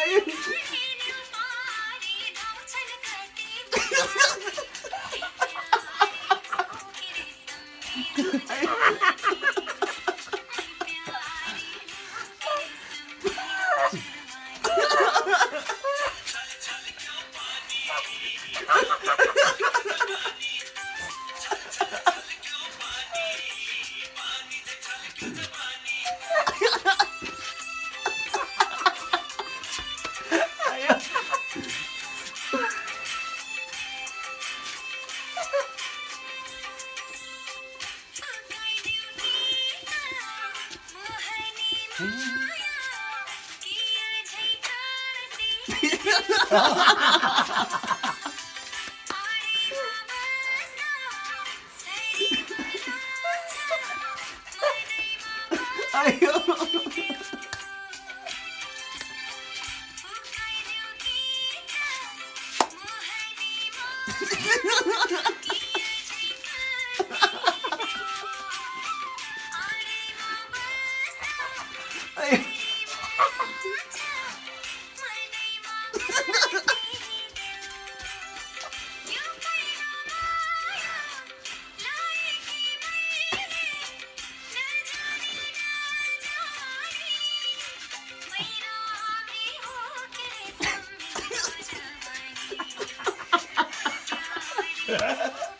Ayun. Ha ha ha! I don't know. You.